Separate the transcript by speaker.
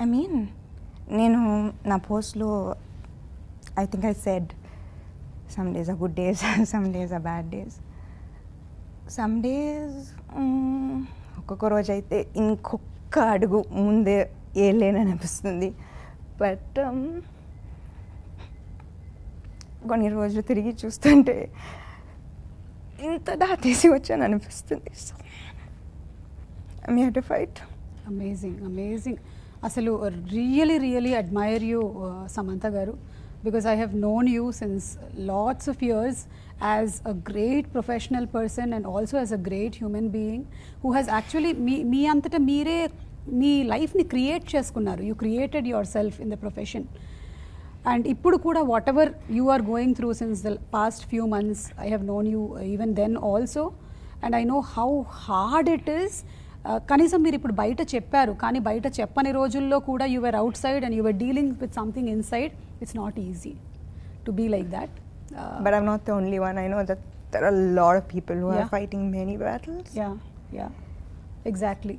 Speaker 1: I mean నేను నా పోస్ట్లో I think I said some days are good days some days are bad days some days ఒక్కొక్క రోజు అయితే ఇంకొక అడుగు ముందే వేయలేనని అనిపిస్తుంది బట్ um, కొన్ని రోజులు తిరిగి చూస్తుంటే ఇంత దాటేసి వచ్చాను అనిపిస్తుంది సో ఐమ్ మీ ఫైట్
Speaker 2: అమేజింగ్ అమేజింగ్ అసలు really really admire you Samantha garu. Because I have known you since lots of years as a great professional person and also as a great human being who has actually మీ మీ అంతటా మీరే మీ లైఫ్ని create చేసుకున్నారు. You created yourself in the profession and ఇప్పుడు కూడా whatever you are going through since the past few months I have known you even then also and I know how hard it is కనీసం మీరు ఇప్పుడు బయట చెప్పారు కానీ బయట చెప్పని రోజుల్లో కూడా you are outside and you are dealing with something inside it's not easy to be like that
Speaker 1: the only one. I know that there are a lot of people who
Speaker 2: Yeah.
Speaker 1: are fighting many battles.
Speaker 2: Yeah yeah exactly